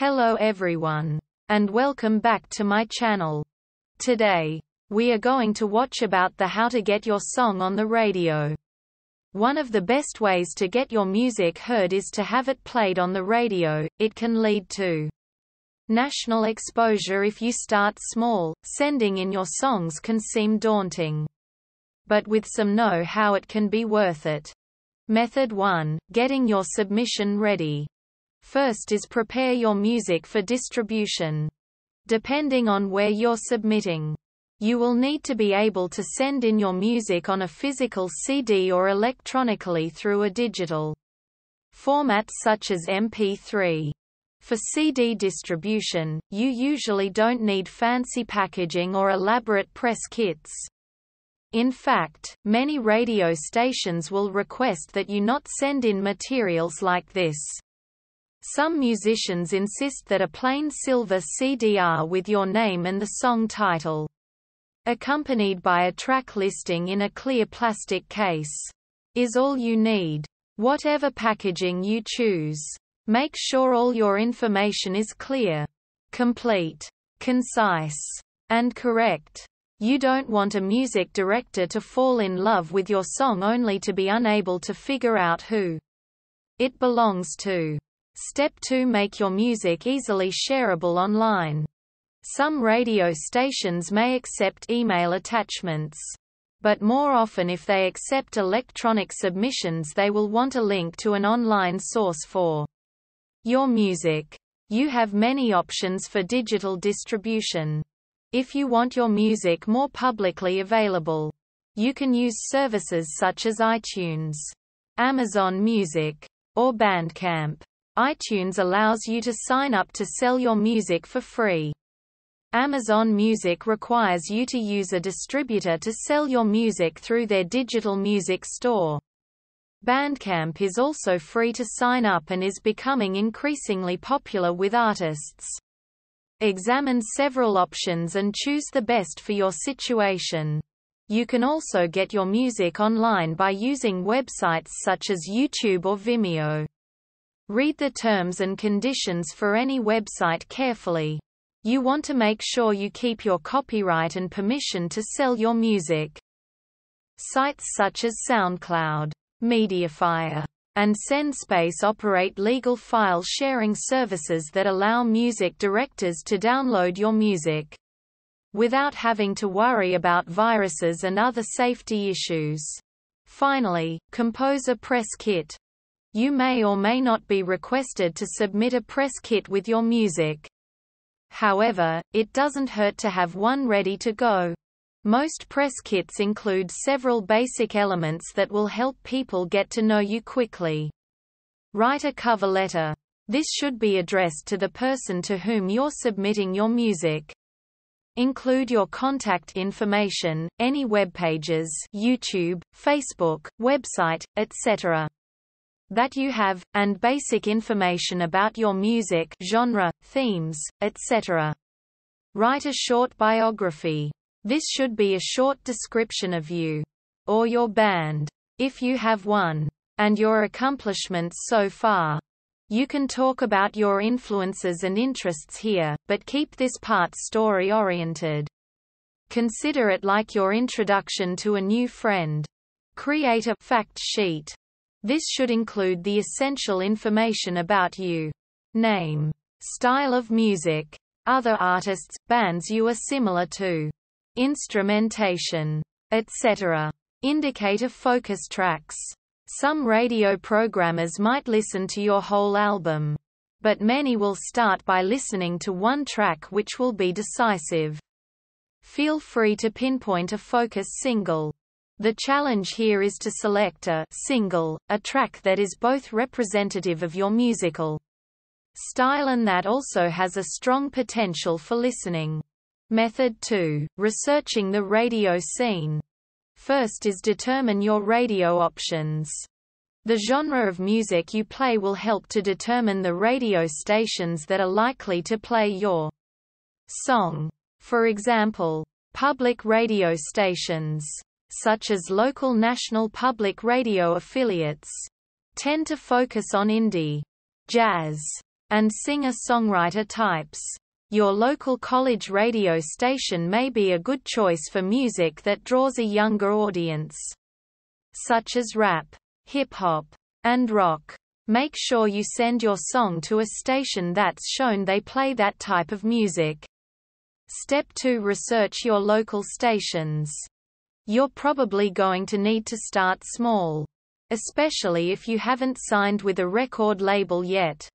Hello everyone. And welcome back to my channel. Today, we are going to watch about the how to get your song on the radio. One of the best ways to get your music heard is to have it played on the radio, it can lead to national exposure if you start small, sending in your songs can seem daunting. But with some know-how it can be worth it. Method 1. Getting your submission ready. First is prepare your music for distribution. Depending on where you're submitting, you will need to be able to send in your music on a physical CD or electronically through a digital format such as MP3. For CD distribution, you usually don't need fancy packaging or elaborate press kits. In fact, many radio stations will request that you not send in materials like this. Some musicians insist that a plain silver CDR with your name and the song title, accompanied by a track listing in a clear plastic case, is all you need. Whatever packaging you choose, make sure all your information is clear, complete, concise, and correct. You don't want a music director to fall in love with your song only to be unable to figure out who it belongs to. Step 2 Make your music easily shareable online. Some radio stations may accept email attachments. But more often if they accept electronic submissions they will want a link to an online source for your music. You have many options for digital distribution. If you want your music more publicly available, you can use services such as iTunes, Amazon Music, or Bandcamp iTunes allows you to sign up to sell your music for free. Amazon Music requires you to use a distributor to sell your music through their digital music store. Bandcamp is also free to sign up and is becoming increasingly popular with artists. Examine several options and choose the best for your situation. You can also get your music online by using websites such as YouTube or Vimeo. Read the terms and conditions for any website carefully. You want to make sure you keep your copyright and permission to sell your music. Sites such as SoundCloud, Mediafire, and SendSpace operate legal file sharing services that allow music directors to download your music without having to worry about viruses and other safety issues. Finally, compose a press kit, you may or may not be requested to submit a press kit with your music. However, it doesn't hurt to have one ready to go. Most press kits include several basic elements that will help people get to know you quickly. Write a cover letter. This should be addressed to the person to whom you're submitting your music. Include your contact information, any web pages, YouTube, Facebook, website, etc that you have, and basic information about your music genre, themes, etc. Write a short biography. This should be a short description of you or your band, if you have one, and your accomplishments so far. You can talk about your influences and interests here, but keep this part story-oriented. Consider it like your introduction to a new friend. Create a fact sheet this should include the essential information about you. Name. Style of music. Other artists, bands you are similar to. Instrumentation. Etc. Indicate a focus tracks. Some radio programmers might listen to your whole album. But many will start by listening to one track which will be decisive. Feel free to pinpoint a focus single. The challenge here is to select a single, a track that is both representative of your musical style and that also has a strong potential for listening. Method 2. Researching the radio scene. First is determine your radio options. The genre of music you play will help to determine the radio stations that are likely to play your song. For example, public radio stations such as local national public radio affiliates, tend to focus on indie, jazz, and singer-songwriter types. Your local college radio station may be a good choice for music that draws a younger audience, such as rap, hip-hop, and rock. Make sure you send your song to a station that's shown they play that type of music. Step 2 Research your local stations. You're probably going to need to start small. Especially if you haven't signed with a record label yet.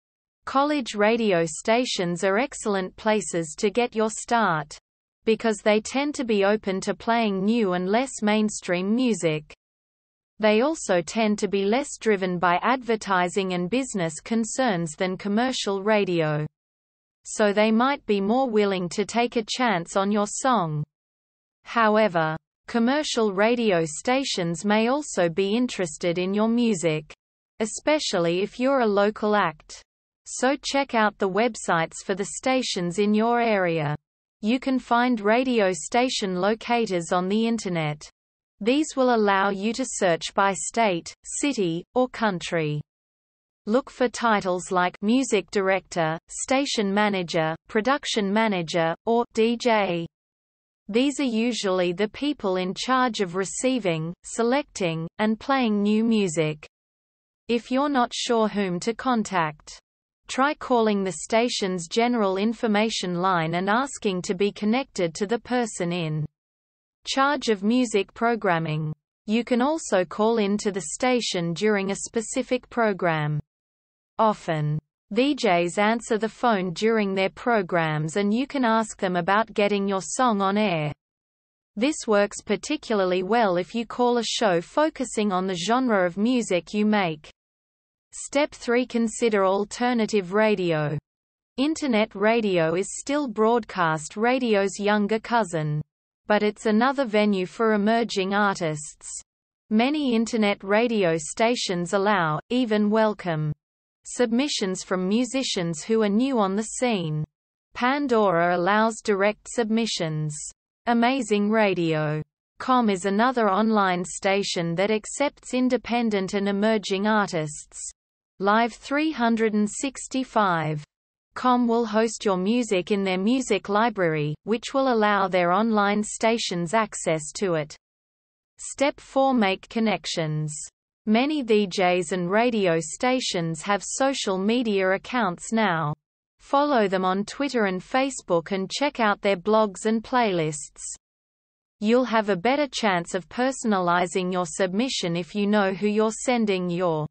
College radio stations are excellent places to get your start. Because they tend to be open to playing new and less mainstream music. They also tend to be less driven by advertising and business concerns than commercial radio. So they might be more willing to take a chance on your song. However, commercial radio stations may also be interested in your music. Especially if you're a local act. So check out the websites for the stations in your area. You can find radio station locators on the Internet. These will allow you to search by state, city, or country. Look for titles like music director, station manager, production manager, or DJ. These are usually the people in charge of receiving, selecting, and playing new music. If you're not sure whom to contact, try calling the station's general information line and asking to be connected to the person in Charge of music programming. You can also call in to the station during a specific program. Often, DJs answer the phone during their programs and you can ask them about getting your song on air. This works particularly well if you call a show focusing on the genre of music you make. Step 3 Consider alternative radio. Internet radio is still broadcast radio's younger cousin but it's another venue for emerging artists. Many Internet radio stations allow, even welcome, submissions from musicians who are new on the scene. Pandora allows direct submissions. Amazing Radio. Com is another online station that accepts independent and emerging artists. Live 365 Com will host your music in their music library, which will allow their online stations access to it. Step 4 Make connections. Many DJs and radio stations have social media accounts now. Follow them on Twitter and Facebook and check out their blogs and playlists. You'll have a better chance of personalizing your submission if you know who you're sending your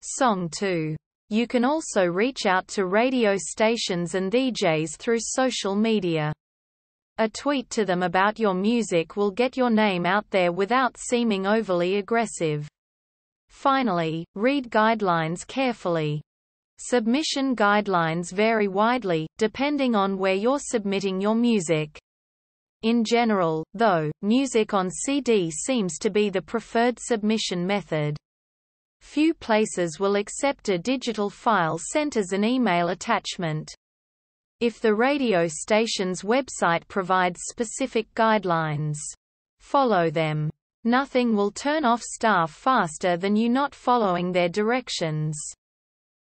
song to. You can also reach out to radio stations and DJs through social media. A tweet to them about your music will get your name out there without seeming overly aggressive. Finally, read guidelines carefully. Submission guidelines vary widely, depending on where you're submitting your music. In general, though, music on CD seems to be the preferred submission method. Few places will accept a digital file sent as an email attachment. If the radio station's website provides specific guidelines, follow them. Nothing will turn off staff faster than you not following their directions.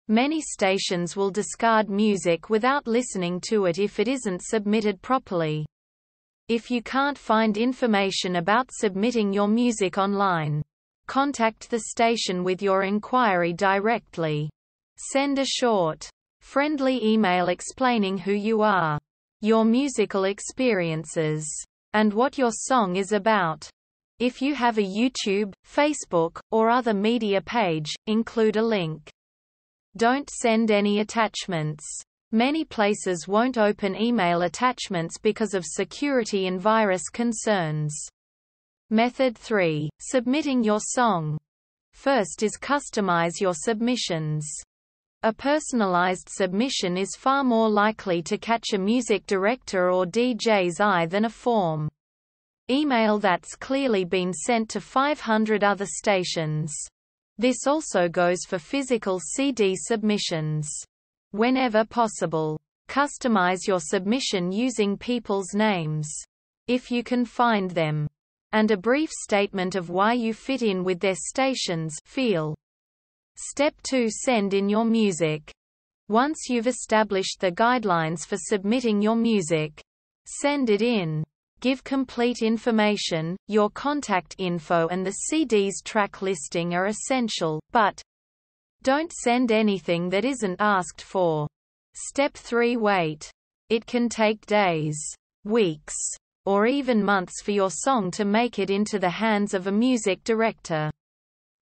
Many stations will discard music without listening to it if it isn't submitted properly. If you can't find information about submitting your music online, Contact the station with your inquiry directly. Send a short, friendly email explaining who you are, your musical experiences, and what your song is about. If you have a YouTube, Facebook, or other media page, include a link. Don't send any attachments. Many places won't open email attachments because of security and virus concerns. Method 3. Submitting your song. First is customize your submissions. A personalized submission is far more likely to catch a music director or DJ's eye than a form. Email that's clearly been sent to 500 other stations. This also goes for physical CD submissions. Whenever possible, customize your submission using people's names. If you can find them and a brief statement of why you fit in with their stations feel. Step 2 Send in your music. Once you've established the guidelines for submitting your music, send it in. Give complete information, your contact info and the CD's track listing are essential, but don't send anything that isn't asked for. Step 3 Wait. It can take days, weeks, or even months for your song to make it into the hands of a music director.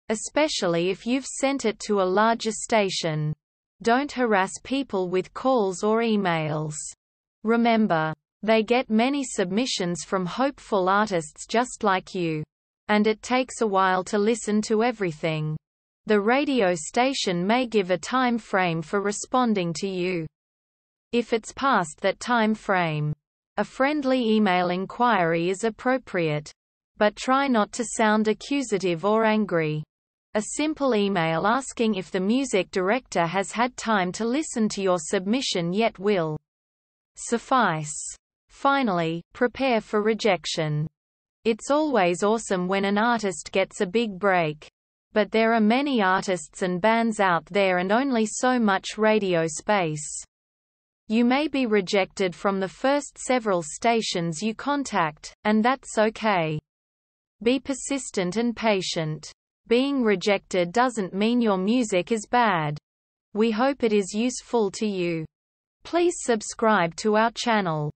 Especially if you've sent it to a larger station. Don't harass people with calls or emails. Remember, they get many submissions from hopeful artists just like you. And it takes a while to listen to everything. The radio station may give a time frame for responding to you. If it's past that time frame, a friendly email inquiry is appropriate. But try not to sound accusative or angry. A simple email asking if the music director has had time to listen to your submission yet will suffice. Finally, prepare for rejection. It's always awesome when an artist gets a big break. But there are many artists and bands out there and only so much radio space. You may be rejected from the first several stations you contact, and that's okay. Be persistent and patient. Being rejected doesn't mean your music is bad. We hope it is useful to you. Please subscribe to our channel.